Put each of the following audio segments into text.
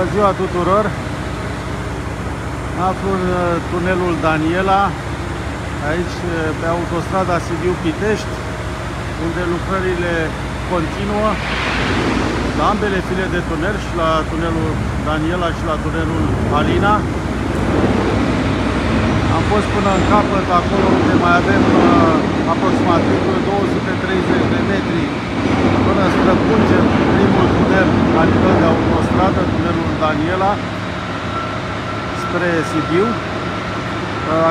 Bună ziua tuturor! Aflu în uh, tunelul Daniela, aici uh, pe autostrada Sibiu-Pitești, unde lucrările continuă la ambele file de tunel și la tunelul Daniela și la tunelul Alina. Am fost până în capăt acolo unde mai avem uh, aproximativ 230 de metri până străpungem primul tunel la nivel de autostradă, tunelul Daniela, spre Sibiu.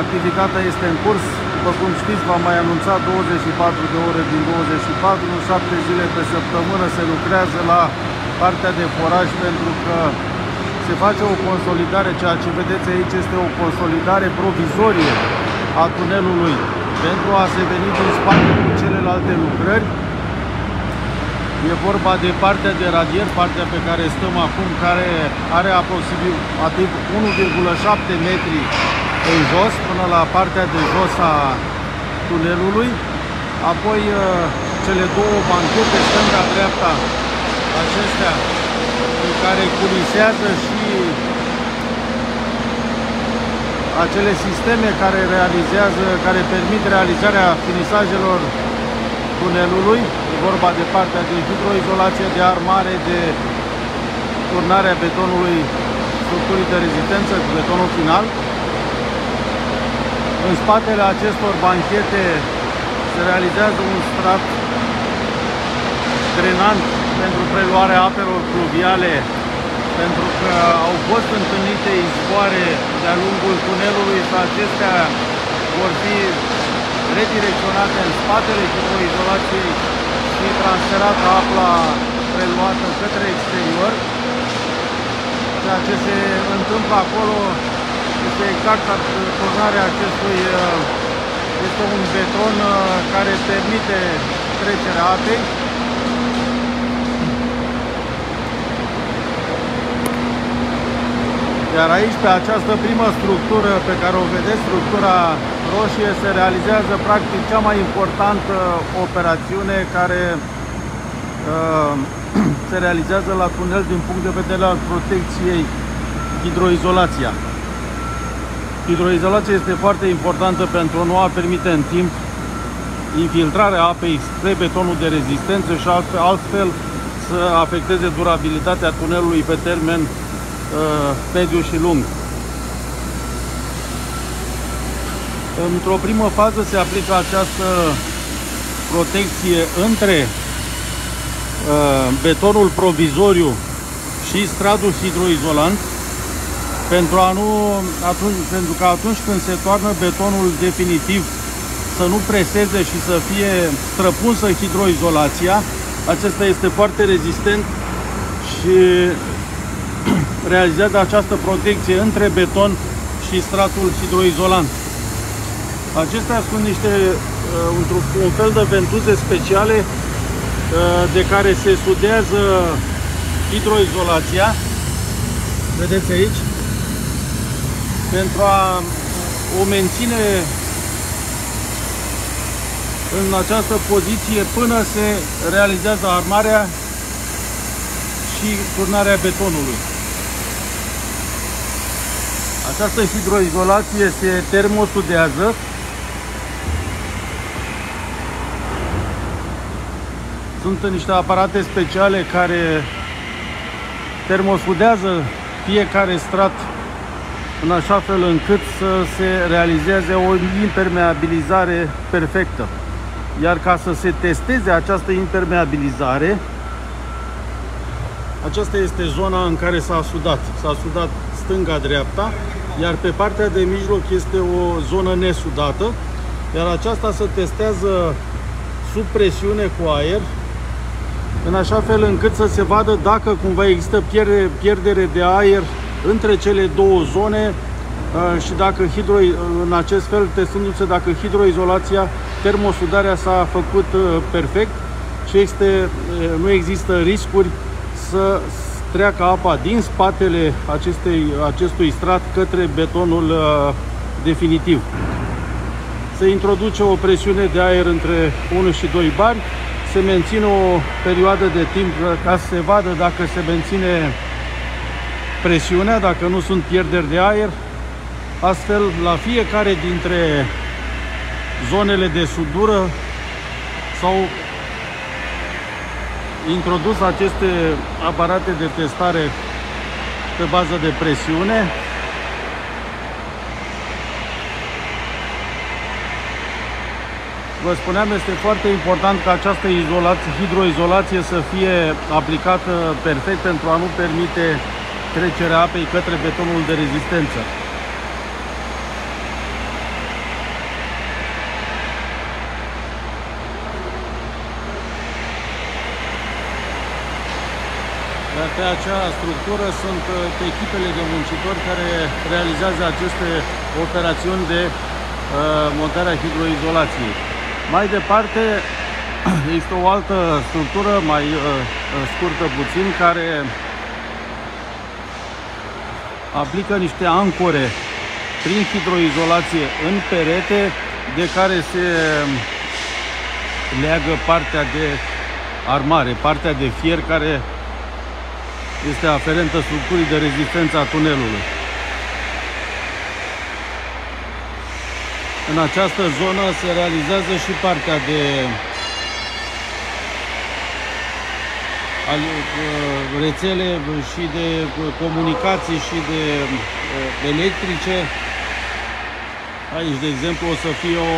Activitatea este în curs, după cum știți, v-am mai anunțat 24 de ore din 24, în 7 zile pe săptămână se lucrează la partea de foraj pentru că se face o consolidare, ceea ce vedeți aici este o consolidare provizorie a tunelului pentru a se veni din spate cu celelalte lucrări E vorba de partea de radier, partea pe care stăm acum, care are aproximativ 1,7 metri în jos, până la partea de jos a tunelului. Apoi uh, cele două banchete, stânga-dreapta, acestea în care culisează și acele sisteme care realizează, care permit realizarea finisajelor tunelului vorba de partea de hidroizolație, de armare, de turnarea betonului structurii de rezistență cu betonul final. În spatele acestor banchete se realizează un strat drenant pentru preluarea apelor pluviale pentru că au fost întâlnite izvoare de-a lungul tunelului și acestea vor fi redirecționate în spatele hidroizolației fi transferată apa preluată către exterior. Ceea ce se întâmplă acolo este exact turnarea acestui este un beton uh, care permite trecerea apei. Iar aici, pe această primă structură pe care o vedeți, structura roșie se realizează practic cea mai importantă operațiune care uh, se realizează la tunel din punct de vedere al protecției hidroizolația. Hidroizolația este foarte importantă pentru a nu a permite în timp infiltrarea apei spre betonul de rezistență și altfel, altfel să afecteze durabilitatea tunelului pe termen uh, mediu și lung. Într-o primă fază se aplică această protecție între uh, betonul provizoriu și stradul hidroizolant pentru, a nu, atunci, pentru că atunci când se toarnă betonul definitiv să nu preseze și să fie străpunsă hidroizolația. Acesta este foarte rezistent și realizează această protecție între beton și stratul hidroizolant. Acestea sunt niște, uh, un fel de ventuze speciale uh, de care se studiază hidroizolația. Vedeți aici? Pentru a o menține în această poziție până se realizează armarea și turnarea betonului. Această hidroizolație se termosudează Sunt niște aparate speciale care termosudează fiecare strat în așa fel încât să se realizeze o impermeabilizare perfectă. Iar ca să se testeze această impermeabilizare, aceasta este zona în care s-a sudat. S-a sudat stânga-dreapta, iar pe partea de mijloc este o zonă nesudată, iar aceasta se testează sub presiune cu aer în așa fel încât să se vadă dacă cumva există pierde, pierdere de aer între cele două zone uh, și dacă hidro, în acest fel testându-se dacă hidroizolația, termosudarea s-a făcut uh, perfect și este, uh, nu există riscuri să treacă apa din spatele acestei, acestui strat către betonul definitiv. Se introduce o presiune de aer între 1 și 2 bari se menține o perioadă de timp ca să se vadă dacă se menține presiunea, dacă nu sunt pierderi de aer. Astfel, la fiecare dintre zonele de sudură s-au introdus aceste aparate de testare pe bază de presiune Vă spuneam, este foarte important ca această izolație, hidroizolație să fie aplicată perfect pentru a nu permite trecerea apei către betonul de rezistență. Iar pe acea structură sunt uh, echipele de muncitori care realizează aceste operațiuni de uh, montarea hidroizolației. Mai departe, există o altă structură mai uh, uh, scurtă puțin care aplică niște ancore prin hidroizolație în perete de care se leagă partea de armare, partea de fier care este aferentă structurii de rezistență a tunelului. În această zonă se realizează și partea de uh, rețele și de comunicații și de uh, electrice. Aici, de exemplu, o să fie o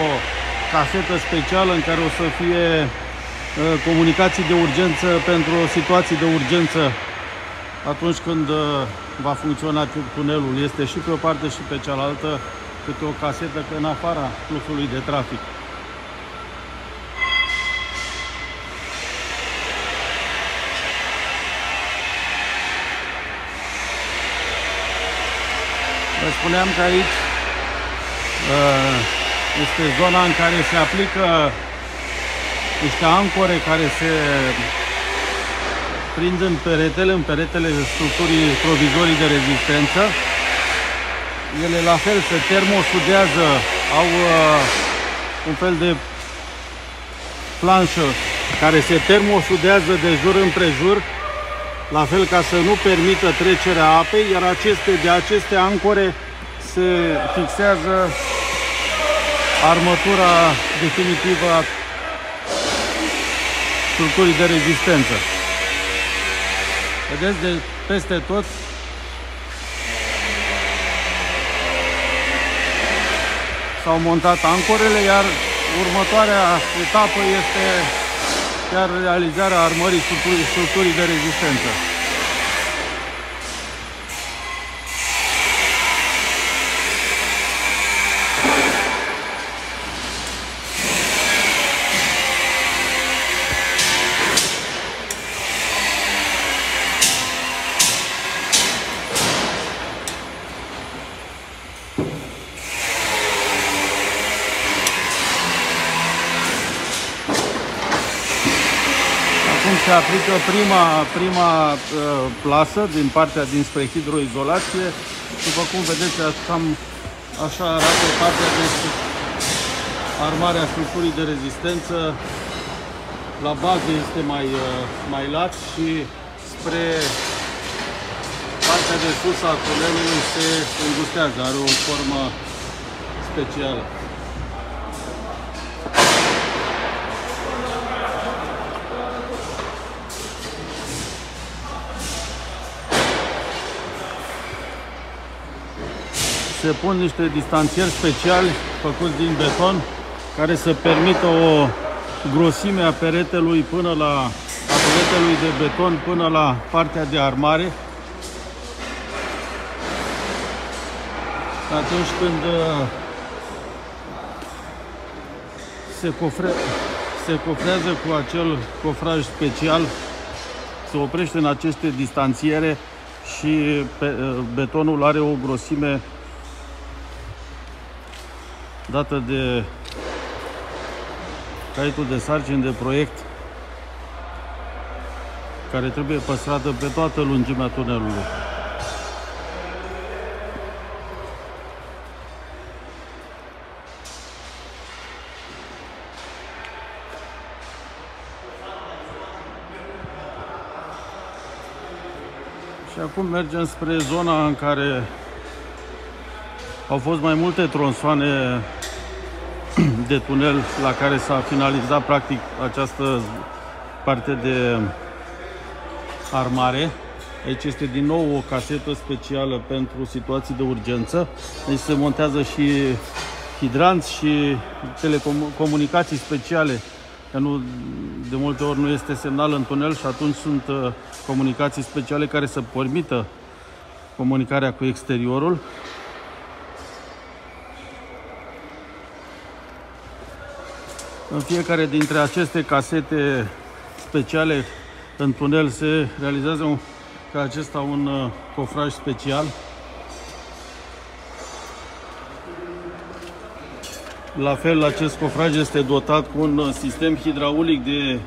casetă specială în care o să fie uh, comunicații de urgență pentru situații de urgență atunci când va funcționa tunelul. Este și pe o parte și pe cealaltă câte o casetă în afara fluxului de trafic. Vă spuneam că aici uh, este zona în care se aplică niște ancore care se prind în peretele, în peretele structurii provizorii de rezistență ele la fel se termosudează, au uh, un fel de planșă care se termosudează de jur împrejur, la fel ca să nu permită trecerea apei, iar aceste, de aceste ancore se fixează armătura definitivă a structurii de rezistență. Vedeți, de peste tot s-au montat ancorele, iar următoarea etapă este chiar realizarea armării structurii, structurii de rezistență. Se aplică prima, prima uh, plasă din partea dinspre hidroizolație. După cum vedeți, cam așa arată partea de armarea structurii de rezistență. La bază este mai, uh, mai lat și spre partea de sus a tunelului se îngustează, are o formă specială. Se pun niște distanțieri speciali făcuți din beton care să permită o grosime a peretelui până la a peretelui de beton până la partea de armare. Atunci când uh, se, cofre, se cofrează cu acel cofraj special, se oprește în aceste distanțiere și uh, betonul are o grosime dată de caietul de sarcini de proiect care trebuie păstrată pe toată lungimea tunelului. Și acum mergem spre zona în care au fost mai multe tronsoane de tunel la care s-a finalizat practic această parte de armare. Aici este din nou o casetă specială pentru situații de urgență. Deci se montează și hidranți și telecomunicații speciale. Că nu, de multe ori nu este semnal în tunel și atunci sunt uh, comunicații speciale care să permită comunicarea cu exteriorul. În fiecare dintre aceste casete speciale în tunel se realizează un, ca acesta un uh, cofraj special. La fel, acest cofraj este dotat cu un uh, sistem hidraulic de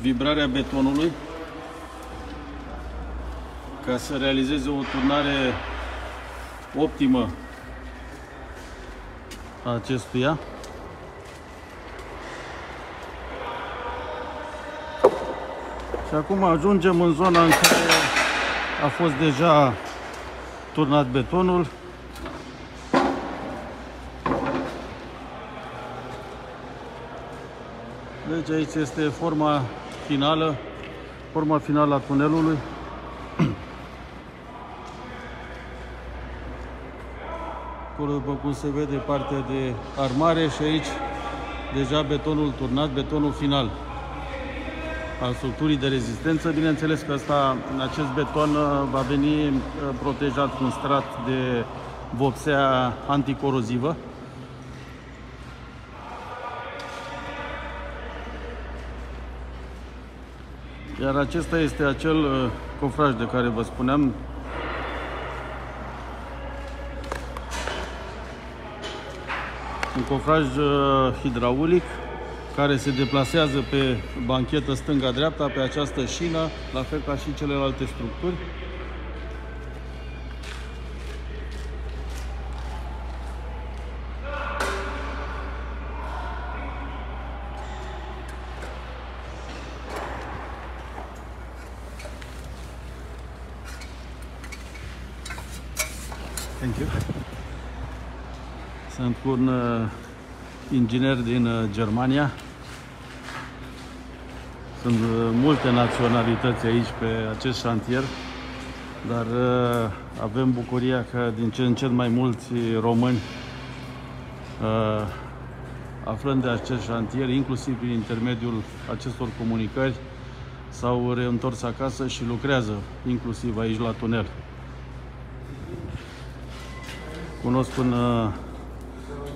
vibrare a betonului ca să realizeze o turnare optimă a acestuia. Și acum ajungem în zona în care a fost deja turnat betonul. Deci aici este forma finală, forma finală a tunelului. Acolo, după cum se vede, partea de armare și aici deja betonul turnat, betonul final al structurii de rezistență. Bineînțeles că asta, acest beton uh, va veni uh, protejat cu un strat de vopsea anticorozivă. Iar acesta este acel uh, cofraj de care vă spuneam. Un cofraj hidraulic care se deplasează pe banchetă stânga-dreapta, pe această șină, la fel ca și celelalte structuri. Thank you. Sunt cu un uh, inginer din uh, Germania. Sunt uh, multe naționalități aici pe acest șantier, dar uh, avem bucuria că din ce în ce mai mulți români aflând de acest șantier, inclusiv prin intermediul acestor comunicări, s-au reîntors acasă și lucrează inclusiv aici la tunel. Cunosc un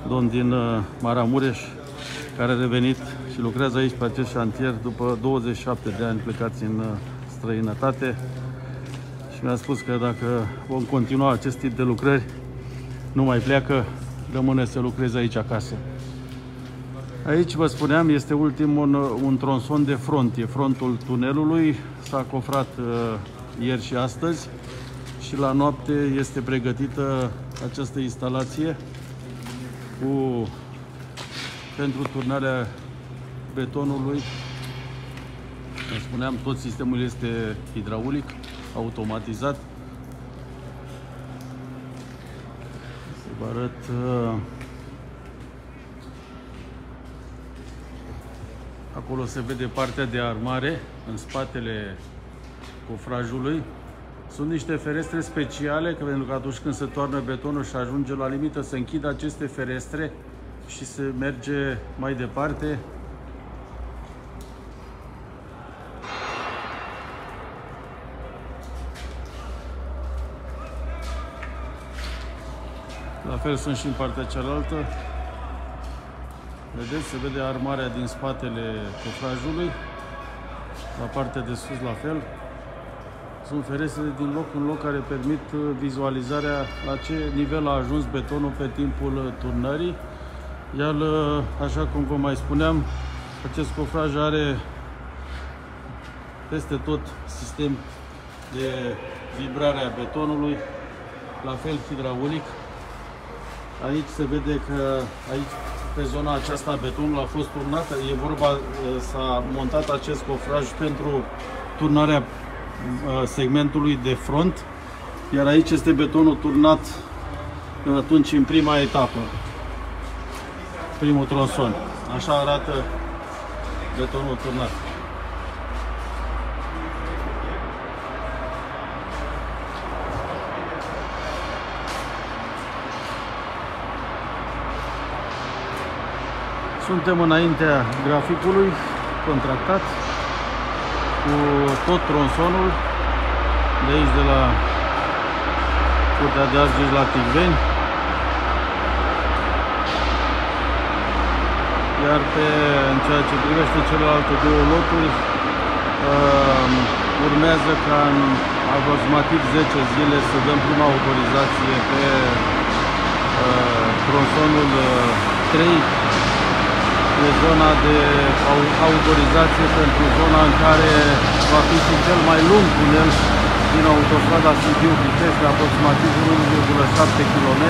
domn din uh, Maramureș, care a revenit și lucrează aici pe acest șantier după 27 de ani plecați în uh, străinătate. Și mi-a spus că dacă vom continua acest tip de lucrări, nu mai pleacă, rămâne să lucreze aici acasă. Aici, vă spuneam, este ultimul un, uh, un tronson de front, e frontul tunelului, s-a cofrat uh, ieri și astăzi și la noapte este pregătită această instalație cu, pentru turnarea betonului. Cum spuneam, tot sistemul este hidraulic, automatizat. Să vă arăt uh, Acolo se vede partea de armare în spatele cofrajului. Sunt niște ferestre speciale, că pentru că atunci când se toarnă betonul și ajunge la limită, să închidă aceste ferestre și se merge mai departe. La fel sunt și în partea cealaltă. Vedeți, se vede armarea din spatele cofrajului. La partea de sus la fel. Sunt ferestre din loc în loc care permit uh, vizualizarea la ce nivel a ajuns betonul pe timpul uh, turnării. Iar, uh, așa cum vă mai spuneam, acest cofraj are peste tot sistem de vibrare a betonului, la fel hidraulic. Aici se vede că aici pe zona aceasta betonul a fost turnat. E vorba, s-a montat acest cofraj pentru turnarea uh, segmentului de front, iar aici este betonul turnat atunci în prima etapă, primul tronson. Așa arată betonul turnat. Suntem înaintea graficului contractat cu tot tronsonul de aici de la Curtea de Argeș la Ticveni. Iar pe, în ceea ce privește celelalte două loturi uh, urmează ca în aproximativ 10 zile să dăm prima autorizație pe uh, tronsonul uh, 3 e zona de autorizație pentru zona în care va fi și cel mai lung tunel din autostrada Sibiu-Pitești, aproximativ 1,7 km.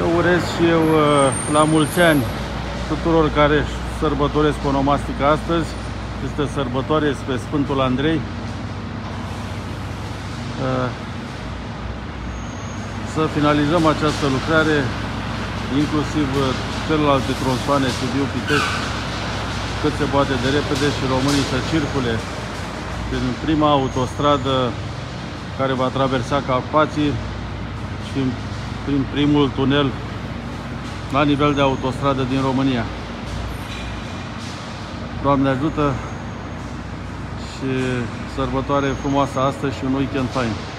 Eu urez și eu uh, la mulți ani tuturor care sărbătoresc onomastica astăzi. Este sărbătoare spre Sfântul Andrei. Uh, să finalizăm această lucrare, inclusiv uh, celelalte tronsoane Sibiu Pitești, cât se poate de repede și românii să circule prin prima autostradă care va traversa Carpații și prin primul tunel la nivel de autostradă din România. Doamne ajută și sărbătoare frumoasă astăzi și un weekend fain.